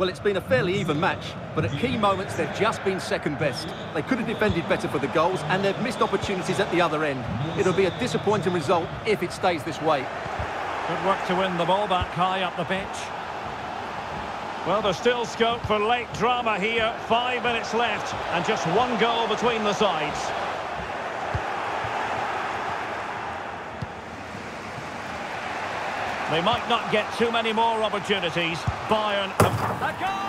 Well, it's been a fairly even match, but at key moments they've just been second best. They could have defended better for the goals, and they've missed opportunities at the other end. It'll be a disappointing result if it stays this way. Good work to win the ball back high up the pitch. Well, there's still scope for late drama here. Five minutes left, and just one goal between the sides. They might not get too many more opportunities. Bayern. A goal!